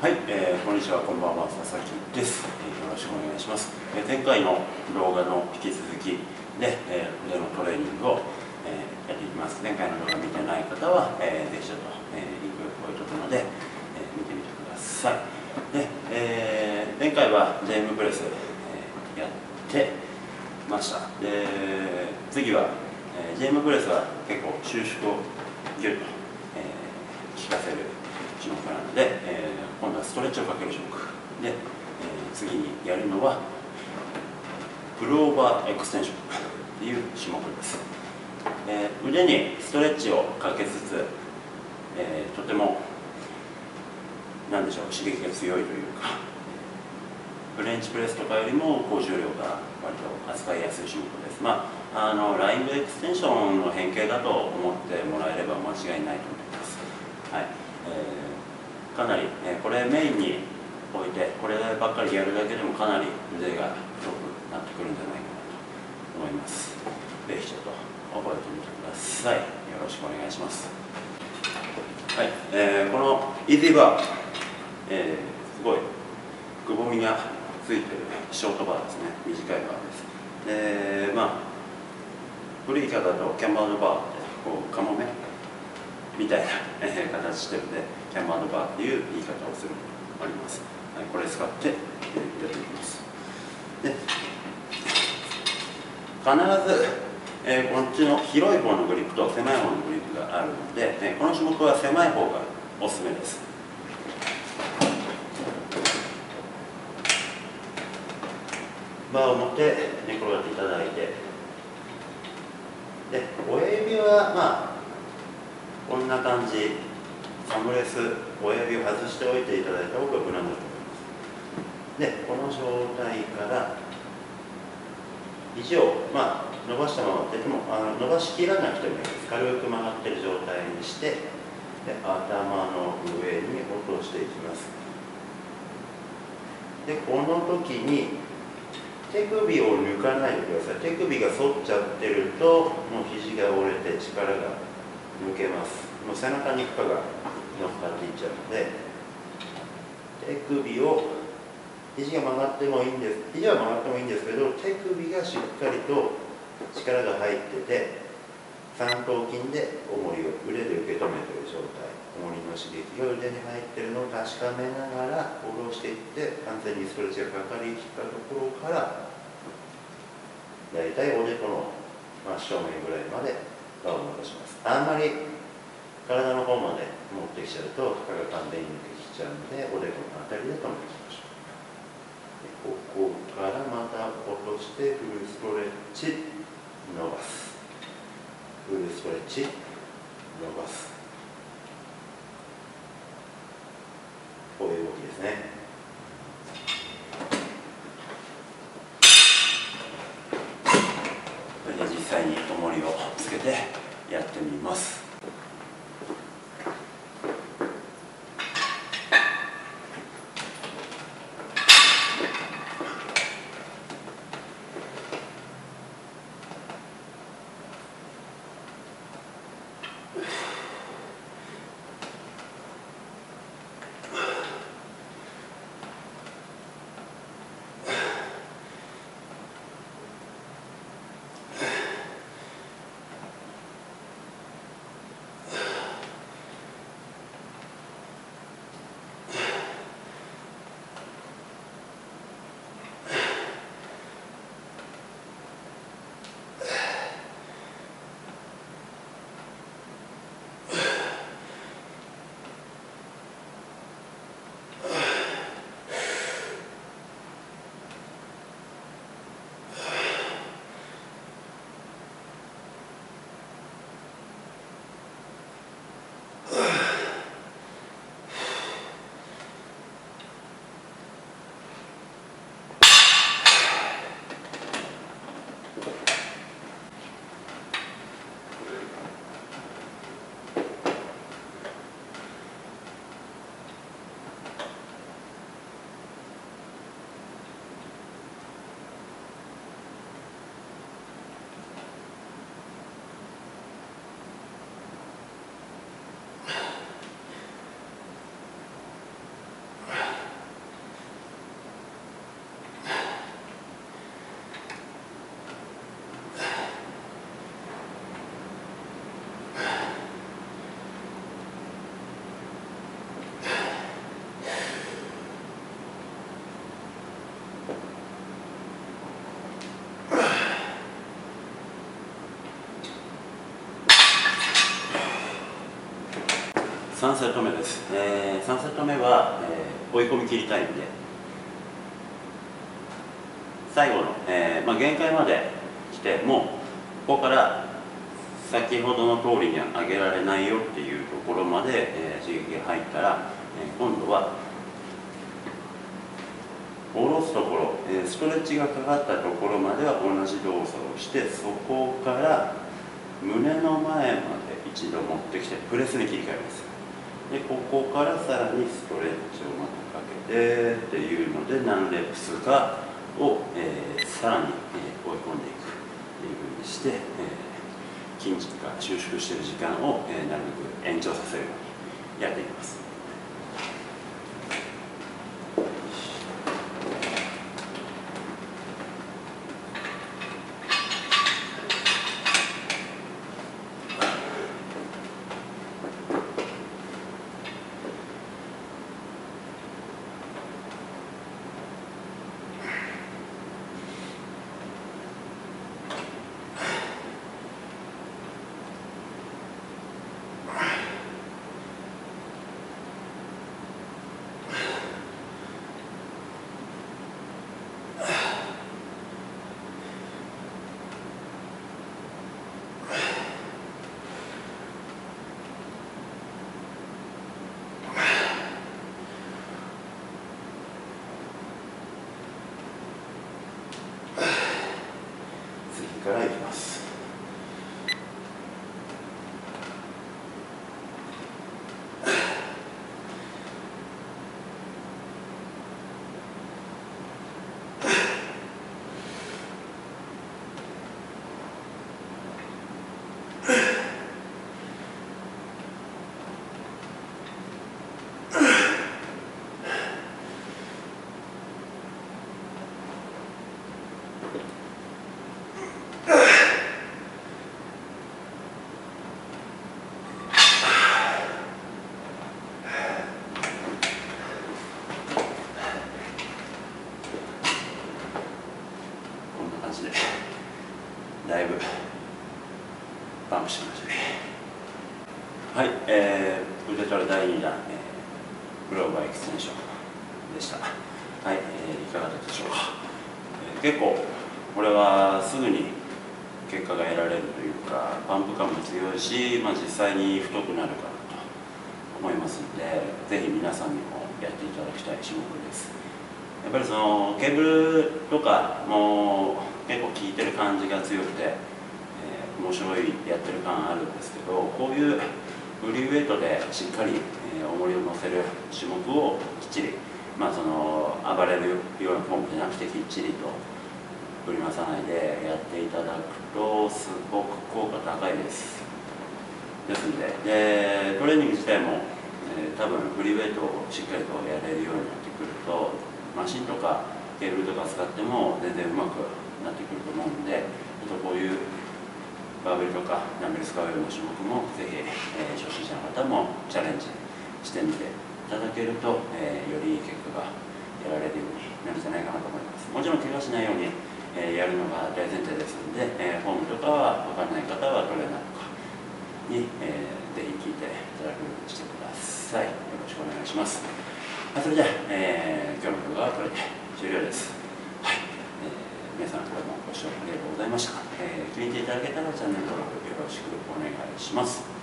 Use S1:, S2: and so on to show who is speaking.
S1: はい、えー、こんにちは、こんばんは、佐々木です、えー、よろしくお願いします。えー、前回の動画の引き続きで、えー、腕のトレーニングを、えー、やっていきます。前回の動画見てない方は、えー、ぜひちょっと、えー、リンクを置いとくので、えー、見てみてください。で、えー、前回はジェームプレス、えー、やってました。で、次は、えー、ジェームプレスは結構収縮をギュッと、えー、効かせる種目なので、えー、今度はストレッチをかける種目で、えー、次にやるのはプルオーバーエクステンションという種目です、えー、腕にストレッチをかけつつ、えー、とても何でしょう刺激が強いというかフレンチプレスとかよりも高重量が割と扱いやすい種目です。まあ、あのラインドエクステンションの変形だと思ってもらえれば間違いないと思います。かなり、えこれメインに置いてこればっかりやるだけでもかなり腕が太くなってくるんじゃないかなと思います。ぜひちょっと覚えてみてください。よろしくお願いします。はい、えー、このイージーバー、えー、すごいくぼみがついてるショートバーですね。短いバーです。でまあ古い方だとキャンバードバーってこうカモメみたいな、えー、形してるんでキャンバードバーっていう言い方をするのもあります、はい、これ使って、えー、やっていきます。で必ず、えー、こっちの広い方のグリップと狭い方のグリップがあるので、えー、この種目は狭い方がおすすめです。バーを持って寝転がっていただいて。で親指はまあこんな感じ。サムレス親指を外しておいていただいた方が無難だと思います。でこの状態から肘を、まあ、伸ばしたままってでもあの伸ばしきらなくてもいいです。軽く曲がってる状態にしてで頭の上に落としていきます。でこの時に手首を抜かないでください。手首が反っちゃってるともう肘が折れて力が抜けます。もう背中に負荷が乗っかっていっちゃうので手首を肘が曲がってもいいんです肘は曲がってもいいんですけど手首がしっかりと力が入ってて三頭筋で重りを腕で受け止めてる状態重りの刺激が腕に入ってるのを確かめながら下ろしていって完全にストレッチがかかりきったところから大体おでこの真正面ぐらいまで輪を戻します。あんまり体の方まで持ってきちゃうと負荷が完全に抜けきちゃうのでおでこの辺りで止めていきましょう。ここからまた落としてフルストレッチ伸ばす。フルストレッチ伸ばす。こういう動きですね。3セット目です、えー、3セット目は、えー、追い込み切りタイムで。最後の、えーまあ、限界まで来てもうここから先ほどの通りに上げられないよっていうところまで、えー、刺激が入ったら、えー、今度は下ろすところ、えー、ストレッチがかかったところまでは同じ動作をしてそこから胸の前まで一度持ってきてプレスに切り替えます。でここからさらにストレッチをまたかけてっていうので何レップスかを、えー、さらに、え、追い込んでいくっていうふうにして、えー、筋肉が収縮している時間を、えなるべく延長させるようにやっていきますからいきますだいぶバンプしましたねはい、えー、腕トレ第2弾、えー、グローバーエクステンションでした。はい、えー、いかがだったでしょうか、えー、結構これはすぐに結果が得られるというかパンプ感も強いし、まあ、実際に太くなるかなと思いますのでぜひ皆さんにもやっていただきたい種目です。やっぱりそのケーブルとかも結構効いてる感じが強くて、えー、面白いやってる感あるんですけどこういうフリーウェイトでしっかり、えー、重りを乗せる種目をきっちり、まあ、その暴れるようなフォームじゃなくてきっちりと振り回さないでやっていただくとすごく効果高いです。ですんででトレーニング自体も、えー、多分フリーウェイトをしっかりとやれるようになってくるとマシンとかケーブルとか使っても全然うまくなってくると思うんでこういうバーベルとかダンベル使うような種目もぜひ、えー、初心者の方もチャレンジしてみていただけると、えー、よりい。い結果が得られるようになるんじゃないかなと思います。もちろん怪我しないように、えー、やるのが大前提ですので、えフォームとかは分からない方はトレーナーとかに、えぜひ聞いていただくようにしてください。よろしくお願いします。それでは、え今日の動画はこれで終了です。紹介でございました、えー、気に入っていただけたらチャンネル登録よろしくお願いします。